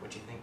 What do you think?